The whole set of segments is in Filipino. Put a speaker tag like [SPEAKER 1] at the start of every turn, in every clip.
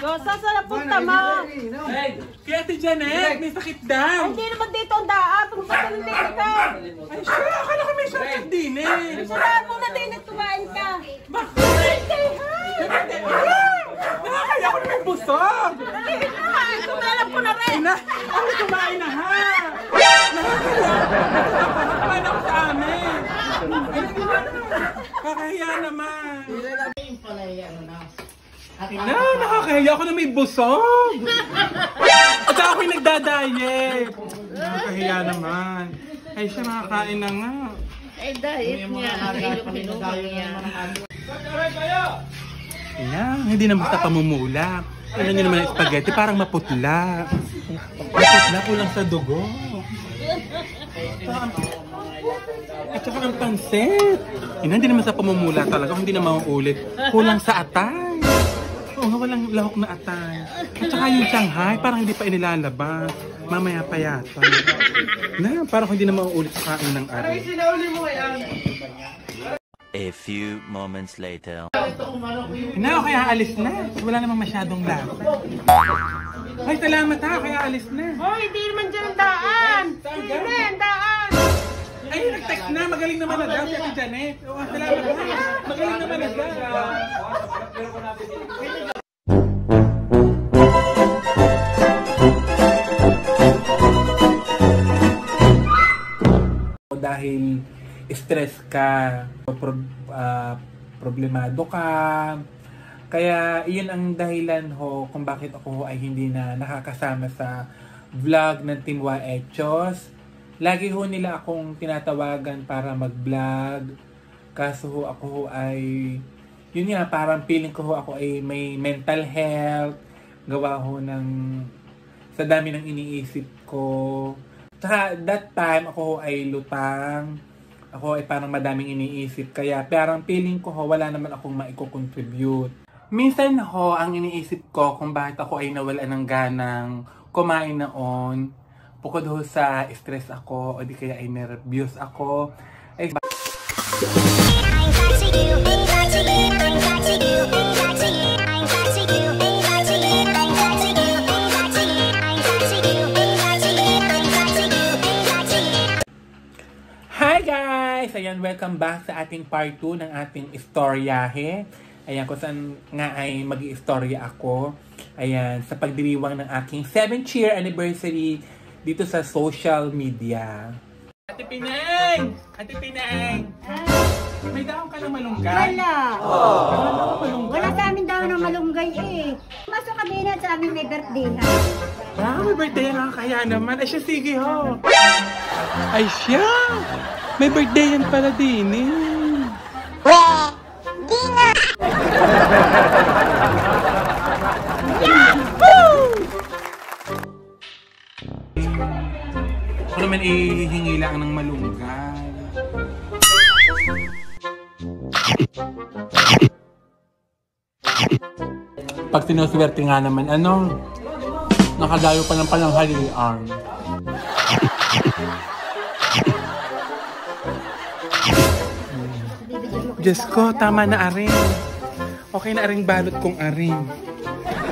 [SPEAKER 1] Rosa, saan na punta mo?
[SPEAKER 2] Kaya Ate Janet, may sakit daw.
[SPEAKER 1] Hindi naman dito ang daan. Pumunta ka ng dito ka.
[SPEAKER 2] Ay, siya, akala ko may sakit din eh.
[SPEAKER 1] Saan mo na din at kumain ka?
[SPEAKER 2] Bakit?
[SPEAKER 1] Hi!
[SPEAKER 2] Nakakaya ko na may busog.
[SPEAKER 1] Kumalam ko na rin!
[SPEAKER 2] Na, ako kumain na ha. Nakakaya. Nakakaya ako sa amin. Kakahiya naman. Ina, nakakahiya ako na may busog. At ako yung nagdadayet. Nakakahiya naman. Ay, siya nakakain na nga.
[SPEAKER 1] Eh, diet niya. Kinuha niya.
[SPEAKER 2] Ayan, hindi na basta pamumula. Tingnan niyo naman spaghetti, parang maputla. Maputla, kulang sa dugo. At saka ang pansit. Ina, hindi naman sa pamumula talaga, hindi na mauulit. Kulang sa atay. Oo nga, walang lahok na atay. At saka yung Shanghai, parang hindi pa inilalabas. Mamaya pa yata. Na, parang hindi na mauulit sa kain ng ari.
[SPEAKER 3] A few moments later.
[SPEAKER 2] Na, kaya alis na. Wala namang masyadong lasa. Ay, salamat ha, kaya alis na.
[SPEAKER 1] Hoy, hindi naman dyan ang daan! Hindi ang daan!
[SPEAKER 2] Ay, nag-text na, magaling naman na daw Ate Janet. Oo, salamat. Magaling naman na daw. Dahil stress ka, pro, ah, problemado ka, kaya iyon ang dahilan ho kung bakit ako ay hindi na nakakasama sa vlog ng Team Echos. Lagi ho nila akong tinatawagan para mag-vlog. Kaso ho ako ho ay, yun nga, parang feeling ko ho ako ay may mental health. Gawa ho ng, sa dami ng iniisip ko. Tsaka that time ako ho ay lutang. Ako ay parang madaming iniisip. Kaya parang feeling ko ho, wala naman akong maiko-contribute. Minsan ho, ang iniisip ko kung bakit ako ay nawala ng ganang kumain noon, bukod ho sa stress ako o di kaya ay nervous ako, ay Hi guys! Ayan, welcome back sa ating part 2 ng ating istoryahe. Ayan, kung saan nga ay mag istorya ako. Ayan, sa pagdiriwang ng aking 7th year anniversary dito sa social media. Ate Pineng! Ate Pineng! May daong ka ng malunggay?
[SPEAKER 1] Wala!
[SPEAKER 2] Wala daong malunggay?
[SPEAKER 1] Wala sa amin daw ng malunggay eh. Masok kami na sa amin may birthday ha.
[SPEAKER 2] Ah, may birthday nga kaya naman. Ay siya, sige ho. Ay siya! May birthday yan pala din eh. Ako naman ihihingi lang ng malunggay. Pag sinuswerte nga naman, ano, nakadayo pa ng pananghalian. Diyos ko, tama na aring. Okay na aring balot kong aring.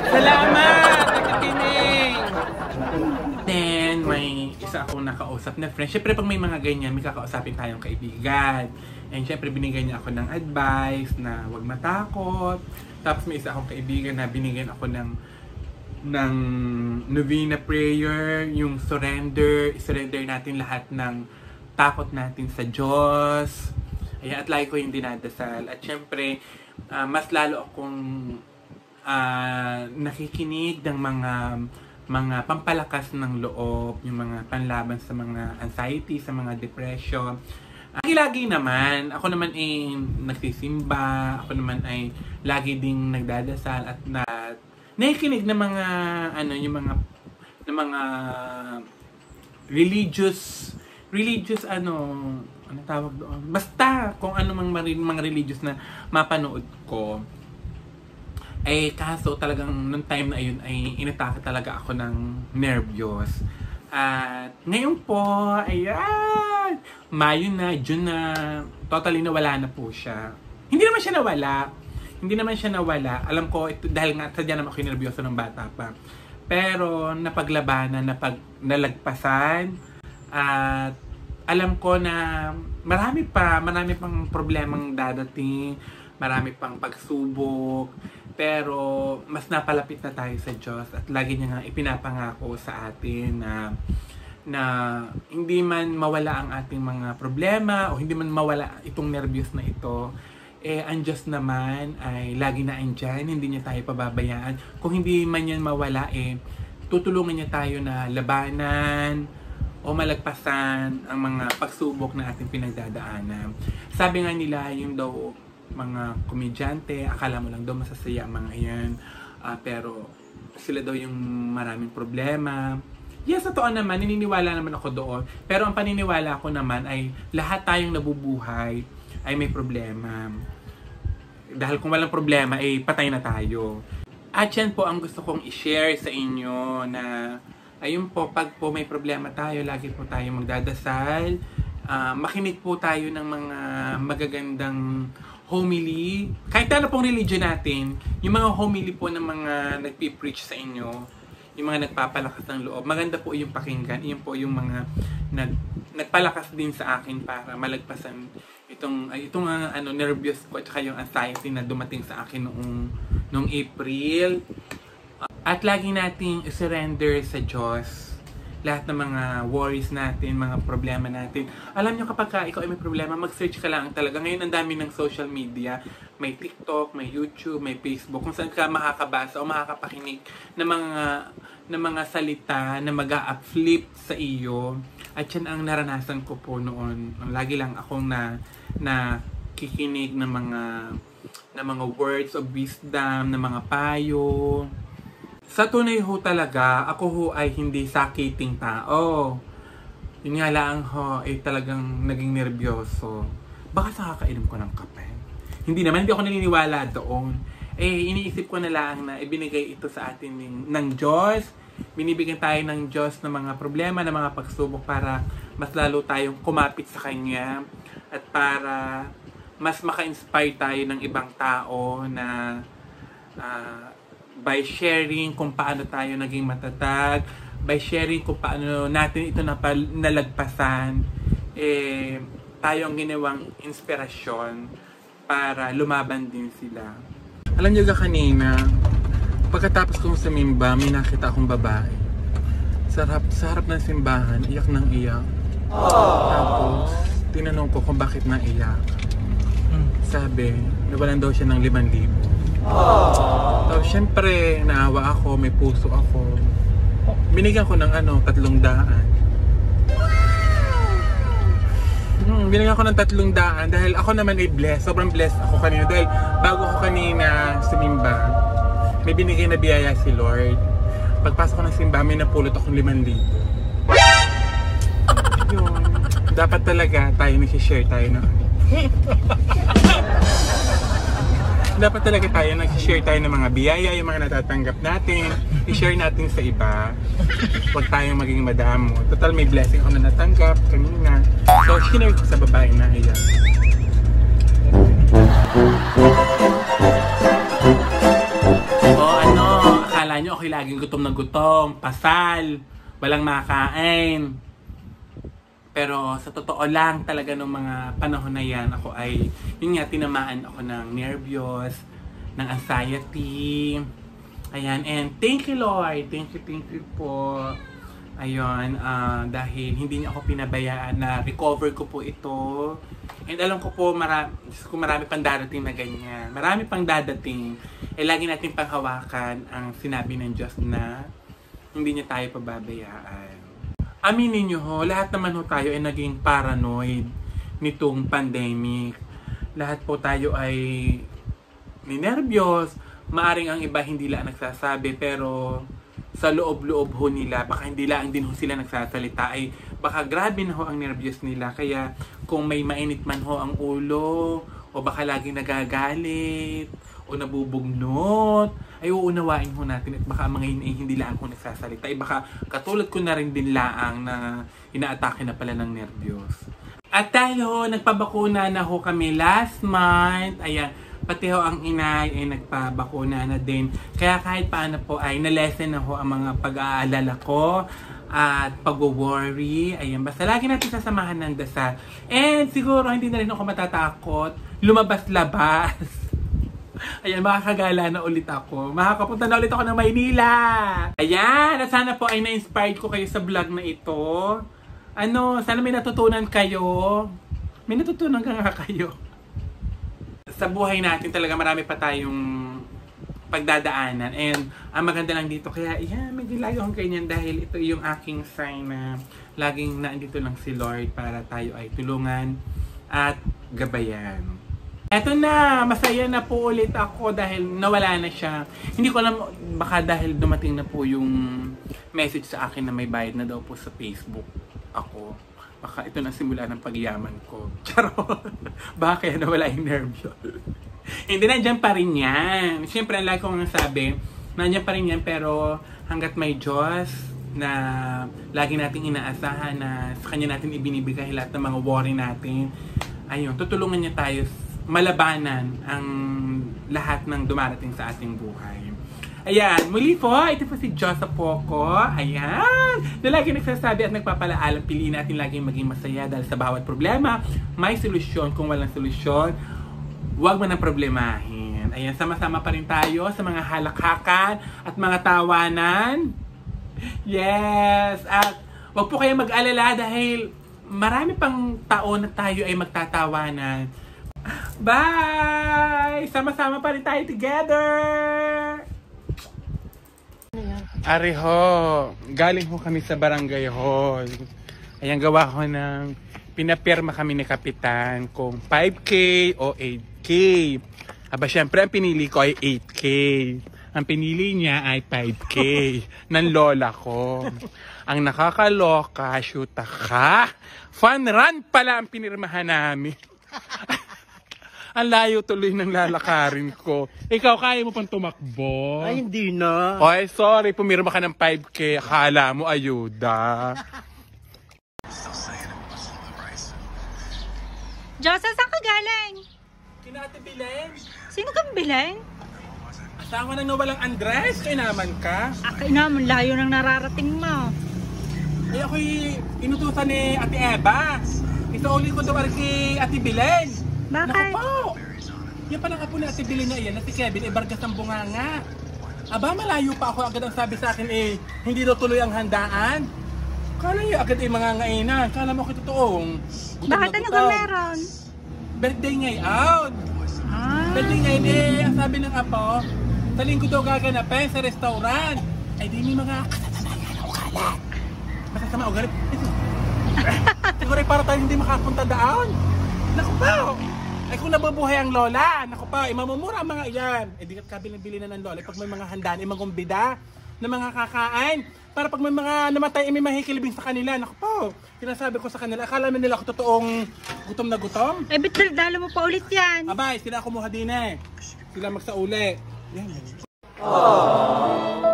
[SPEAKER 2] Salamat! Nagkikinig! Then, may isa akong nakausap na friend. Siyempre, pag may mga ganyan, may kakausapin tayong kaibigan. And syempre, binigyan niya ako ng advice na huwag matakot. Tapos may isa akong kaibigan na binigyan ako ng ng novena prayer, yung surrender, surrender natin lahat ng takot natin sa Diyos. Ayan, at lagi ko yung dinadasal. At syempre, ah, mas lalo akong ah, nakikinig ng mga mga pampalakas ng loob, yung mga panlaban sa mga anxiety, sa mga depression. Lagi-lagi naman, ako naman ay nagsisimba, ako naman ay lagi ding nagdadasal at na nakikinig ng mga ano yung mga ng mga religious religious ano ano tawag doon? Basta kung ano mang mga religious na mapanood ko eh kaso talagang nung time na yun ay inatake talaga ako ng nervyos. At ngayon po ayan! Mayo na June na totally nawala na po siya. Hindi naman siya nawala. Hindi naman siya nawala. Alam ko, ito, dahil nga sadya naman ako nervyoso ng bata pa. Pero napaglabanan, napag, nalagpasan, at alam ko na marami pa, marami pang problemang dadating, marami pang pagsubok, pero mas napalapit na tayo sa Diyos at lagi niya nga ipinapangako sa atin na na hindi man mawala ang ating mga problema o hindi man mawala itong nervyos na ito, eh ang Diyos naman ay lagi na andyan, hindi niya tayo pababayaan. Kung hindi man yan mawala, eh tutulungan niya tayo na labanan o malagpasan ang mga pagsubok na ating pinagdadaanan. Sabi nga nila, yung daw mga komedyante, akala mo lang daw masasaya ang mga yan, Ah, pero sila daw yung maraming problema, Yes, totoo naman, naniniwala naman ako doon. Pero ang paniniwala ko naman ay lahat tayong nabubuhay ay may problema. Dahil kung walang problema, ay patay na tayo. At yan po ang gusto kong i-share sa inyo na ayun po, pag po may problema tayo, lagi po tayo magdadasal. Ah, makinig po tayo ng mga magagandang homily. Kahit ano pong religion natin, yung mga homily po ng mga nagpipreach sa inyo, yung mga nagpapalakas ng loob. Maganda po yung pakinggan. Iyon po yung mga nag, nagpalakas din sa akin para malagpasan itong ay itong uh, ano nervous ko at saka yung anxiety na dumating sa akin noong noong April. At lagi nating surrender sa Diyos lahat ng mga worries natin, mga problema natin. Alam nyo kapag ka ikaw ay may problema, mag-search ka lang talaga. Ngayon ang dami ng social media. May TikTok, may YouTube, may Facebook, kung saan ka makakabasa o makakapakinig ng mga ng mga salita na mag uplift sa iyo. At yan ang naranasan ko po noon. Lagi lang akong na, na kikinig ng mga ng mga words of wisdom, ng mga payo, sa tunay ho talaga, ako ho ay hindi sakiting tao. Yun nga lang ho, ay talagang naging nervyoso. Baka sa ko ng kape. Hindi naman, hindi ako naniniwala doon. Eh, iniisip ko na lang na ibinigay ito sa atin ng, ng Diyos. Binibigyan tayo ng Diyos ng mga problema, ng mga pagsubok para mas lalo tayong kumapit sa Kanya at para mas maka-inspire tayo ng ibang tao na uh, by sharing kung paano tayo naging matatag, by sharing kung paano natin ito napal- nalagpasan, eh, tayo ang ginawang inspirasyon para lumaban din sila. Alam niyo ka kanina, pagkatapos kong sumimba, may nakita akong babae. Sa harap, sa harap ng simbahan, iyak ng iyak. Tapos, tinanong ko kung bakit naiyak. Sabi, nawalan daw siya ng 5,000. So, syempre, naawa ako, may puso ako. Binigyan ko ng ano, tatlong daan. Hmm, binigyan ko ng tatlong daan dahil ako naman ay blessed. Sobrang blessed ako kanina. Dahil bago ako kanina sumimba, may binigay na biyaya si Lord. Pagpasok ko ng simba, may napulot akong liman libo. Yun. Dapat talaga tayo nag-share tayo na dapat talaga tayo nag-share tayo ng mga biyaya, yung mga natatanggap natin, i-share natin sa iba. Huwag tayong maging madamo. Total may blessing ako na natanggap kanina. So, shinare ko sa babae na iyan. O ano, akala nyo okay laging gutom ng gutom, pasal, walang makain. Pero sa totoo lang talaga nung mga panahon na yan, ako ay, yun nga, tinamaan ako ng nervyos, ng anxiety. Ayan, and thank you Lord, thank you, thank you po. Ayun, uh, dahil hindi niya ako pinabayaan na recover ko po ito. And alam ko po, marami, kung marami pang dadating na ganyan. Marami pang dadating. Eh, lagi natin panghawakan ang sinabi ng Diyos na hindi niya tayo pababayaan aminin nyo ho, lahat naman ho tayo ay naging paranoid nitong pandemic. Lahat po tayo ay ninervyos. Maaring ang iba hindi lang nagsasabi pero sa loob-loob ho nila, baka hindi lang din ho sila nagsasalita ay baka grabe na ho ang nervyos nila. Kaya kung may mainit man ho ang ulo o baka laging nagagalit o nabubugnot, ay uunawain ho natin at baka mga yun hindi lang ako nagsasalita. Ay baka katulad ko na rin din laang na inaatake na pala ng nervyos. At dahil ho, nagpabakuna na ho kami last month, ayan, pati ho ang inay ay nagpabakuna na din. Kaya kahit paano po ay nalesen na ho ang mga pag-aalala ko at pag-worry. Ayan, basta lagi natin sasamahan ng dasal. And siguro hindi na rin ako matatakot lumabas-labas. Ayan, makakagala na ulit ako. Makakapunta na ulit ako ng Maynila. Ayan, at sana po ay na-inspired ko kayo sa vlog na ito. Ano, sana may natutunan kayo. May natutunan ka nga kayo. Sa buhay natin talaga marami pa tayong pagdadaanan. And ang maganda lang dito, kaya yeah, medyo lagi akong ganyan dahil ito yung aking sign na laging naandito lang si Lord para tayo ay tulungan at gabayan. Eto na, masaya na po ulit ako dahil nawala na siya. Hindi ko alam, baka dahil dumating na po yung message sa akin na may bayad na daw po sa Facebook ako. Baka ito na simula ng pagyaman ko. Charot! baka kaya nawala yung nervyo. Hindi, nandyan pa rin yan. Siyempre, ang lagi kong sabi, nandyan pa rin yan pero hanggat may Diyos na lagi nating inaasahan na sa Kanya natin ibinibigay lahat ng mga worry natin, ayun, tutulungan niya tayo malabanan ang lahat ng dumarating sa ating buhay. Ayan, muli po, ito po si Joseph Poco. Ayan, na lagi nagsasabi at nagpapalaalam, piliin natin laging maging masaya dahil sa bawat problema, may solusyon. Kung walang solusyon, huwag mo nang problemahin. Ayan, sama-sama pa rin tayo sa mga halakhakan at mga tawanan. Yes, at huwag po kayong mag-alala dahil marami pang taon na tayo ay magtatawanan. Bye! Sama-sama pa rin tayo together! Ari ho, galing ho kami sa barangay hall. Ayan, gawa ko ng pinapirma kami ni Kapitan kung 5K o 8K. Aba, syempre, ang pinili ko ay 8K. Ang pinili niya ay 5K ng lola ko. Ang nakakaloka, shoota ka. Fun run pala ang pinirmahan namin. ang layo tuloy ng lalakarin ko. Ikaw, kaya mo pang tumakbo?
[SPEAKER 4] Ay, hindi na.
[SPEAKER 2] Ay, sorry, pumirma ka ng 5K. Akala mo ayuda.
[SPEAKER 1] Joseph, saan ka galing?
[SPEAKER 2] Kinate Bilen,
[SPEAKER 1] Sino kang bilang?
[SPEAKER 2] asawa ng nawalang Andres, kaya naman ka.
[SPEAKER 1] Akin naman, layo nang nararating mo.
[SPEAKER 2] Ay, ako'y inutusan ni Ate Eva. Itauli ko daw kay Ate Bilen.
[SPEAKER 1] Bakit?
[SPEAKER 2] Naku po! Yan pa nga po ni Ate Bilen na iyan, na si Kevin, eh, bargas ang bunganga. Aba, malayo pa ako agad ang sabi sa akin, eh, hindi daw tuloy ang handaan. Kala niyo agad eh, mga ngainan. Kala mo ko totoong. gutom na
[SPEAKER 1] Bakit ano ka
[SPEAKER 2] gutom.
[SPEAKER 1] meron?
[SPEAKER 2] Birthday ngayon.
[SPEAKER 1] Ah,
[SPEAKER 2] Birthday ngayon eh, ang sabi ng apo, sa linggo daw gaganapin sa restaurant. Ay di may mga kasasamayan o kalat. Masasama o galit. Siguro eh, para tayo hindi makapunta doon. Naku po! Ay kung nabubuhay ang lola, naku po, imamumura ang mga iyan. Eh di kat kabiling-bili na ng lola. Pag may mga handaan, imagumbida na mga kakain. Para pag may mga namatay, eh, may mahikilibing sa kanila. Naku po, sinasabi ko sa kanila, akala nila ako totoong gutom na gutom.
[SPEAKER 1] eh, bit dalo mo pa ulit yan.
[SPEAKER 2] Abay, sila kumuha din eh. Sila magsauli. Yan.
[SPEAKER 5] Oh,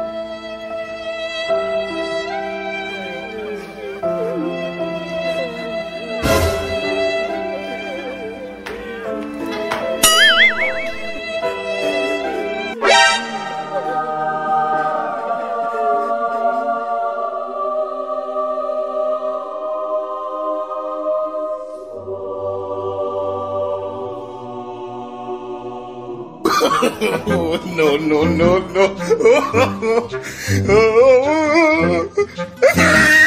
[SPEAKER 5] no, no, no, no.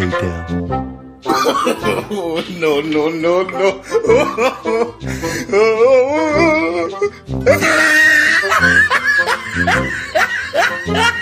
[SPEAKER 3] later.
[SPEAKER 5] oh, no, no, no, no. Oh, oh, oh,